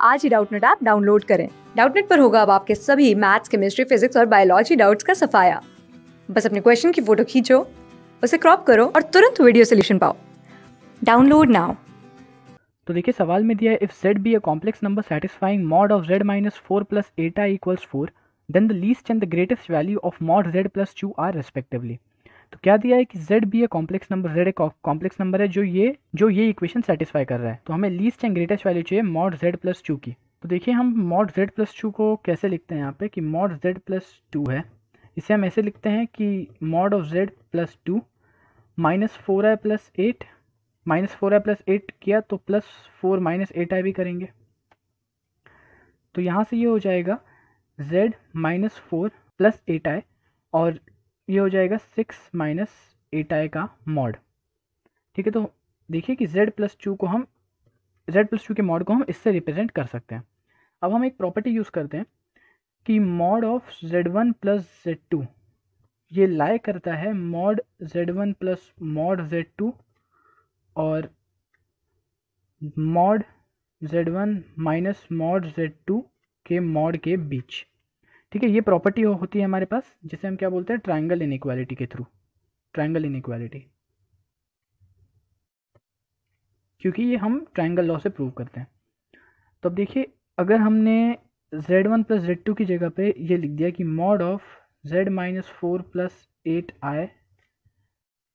आज ही Doubtnut app download करें। डाउटनेट पर होगा अब आपके सभी मैथ्स केमिस्ट्री फिजिक्स और बायोलॉजी डाउट्स का सफाया। बस अपने क्वेश्चन की फ़ोटो खींचो, उसे क्रॉप करो और तुरंत वीडियो सोल्यूशन पाओ। डाउनलोड नाउ तो देखिए, सवाल में दिया है if z be a complex number satisfying mod of z minus four plus eight equals four then the least and the greatest value of mod z plus two are respectively तो क्या दिया है कि z be a complex number z एक complex number है जो ये जो ये इक्वेशन सेटिस्फाई कर रहा है। तो हमें लीस्ट एंड ग्रेटेस्ट वैल्यू चाहिए मॉड z प्लस टू की। तो देखिए हम मॉड z प्लस टू को कैसे लिखते हैं यहाँ पे कि मॉड z प्लस टू है। इसे हम ऐसे लिखते हैं कि mod of z plus two minus four i plus eight minus four i plus eight किया तो plus four minus eight i भी करेंगे। तो यहाँ से ये हो जाएगा z minus four plus eight i और ये हो जाएगा सिक्स माइनस एट आई का मॉड ठीक है तो देखिए कि जेड प्लस टू को हम जेड प्लस टू के मॉड को हम इससे रिप्रेजेंट कर सकते हैं। अब हम एक प्रॉपर्टी यूज़ करते हैं कि mod of z one plus z two ये लाई करता है mod z one plus mod z two और mod z one minus mod z two के मॉड के बीच। ठीक है ये प्रॉपर्टी हो, होती है हमारे पास जिसे हम क्या बोलते हैं? ट्राइंगल इनइक्वालिटी के थ्रू ट्राइंगल इनइक्वालिटी क्योंकि ये हम ट्राइंगल लॉ से प्रूव करते हैं। तो अब देखिए अगर हमने z1 one plus Z to की जगह पे ये लिख दिया कि mod of z minus four plus eight i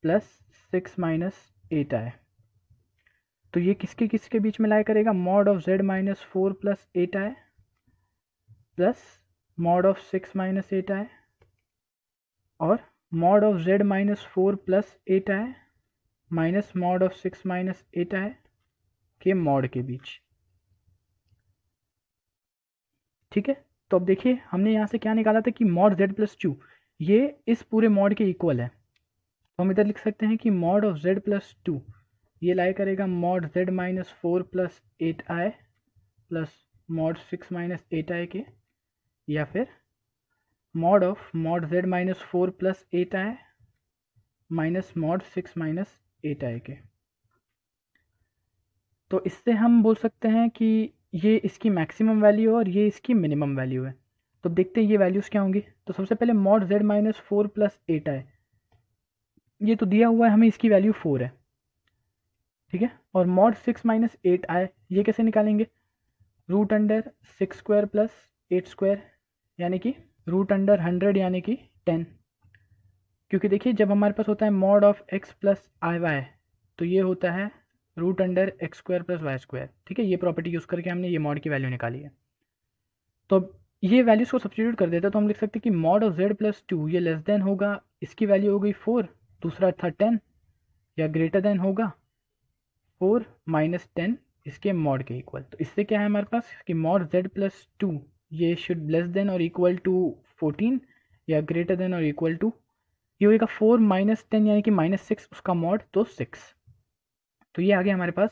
plus six minus eight i तो ये किसके किसके बीच में लाया करेगा? Mod of z minus four plus eight i plus mod of six minus eight i और mod of z minus four plus eight i minus mod of six minus eight i के मॉड के बीच। ठीक है? तो अब देखिए, हमने यहाँ से क्या निकाला था कि मॉड जेड प्लस टू ये इस पूरे मॉड के इक्वल है। तो हम इधर लिख सकते हैं कि mod of z plus two ये लाई करेगा mod z minus four plus eight i plus mod six minus eight i के। या फिर mod of mod z minus four plus eight i minus mod six minus eight i के। तो इससे हम बोल सकते हैं कि ये इसकी मैक्सिमम वैल्यू है और ये इसकी मिनिमम वैल्यू है। तो देखते हैं ये वैल्यूज़ क्या होंगी। तो सबसे पहले mod z minus four plus eight i. ये तो दिया हुआ है, हमें इसकी वैल्यू फोर है। ठीक है? और मॉड सिक्स माइनस एट आए, ये कैसे निकालेंगे? Root under six square plus eight square यानी कि रूट अंडर हंड्रेड यानी कि टेन क्योंकि देखिए, जब हमारे पास होता है mod of x plus i y तो ये होता है root under x square plus y square ठीक है, ये प्रॉपर्टी यूज़ करके हमने ये मॉड की वैल्यू निकाली है। तो ये वैल्यूज़ को सब्सिट्यूट कर देते तो हम लिख सकते हैं कि mod of z plus two ये लेस देन होगा, इसकी वैल्यू हो गई फोर दूसरा था टेन या ग्रेटर देन होगा फोर माइनस टेन इसके मॉड के इक्वल तो इससे क्या है हमारे पास कि मॉड जेड प्लस टू ये शुड लेस देन और इक्वल टू फोर्टीन या ग्रेटर देन और इक्वल टू ये होगा फोर माइनस टेन यानी कि माइनस सिक्स उसका मॉड तो सिक्स तो ये आ गया हमारे पास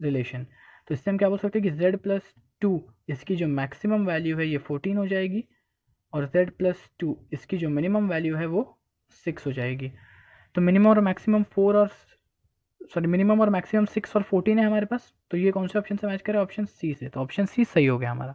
रिलेशन तो इससे हम क्या बोल सकते हैं कि z प्लस टू इसकी जो मैक्सिमम वैल्यू है ये फोर्टीन हो जाएगी और z प्लस टू इसकी जो मिनिमम वैल्यू है वो सिक्स हो जाएगी। तो मिनिमम और मैक्सिमम फोर और सॉरी मिनिमम और मैक्सिमम सिक्स और फोर्टीन है हमारे पास। तो ये कौन से ऑप्शन से मैच करें ऑप्शन सी से। तो ऑप्शन सी सही हो गया हमारा।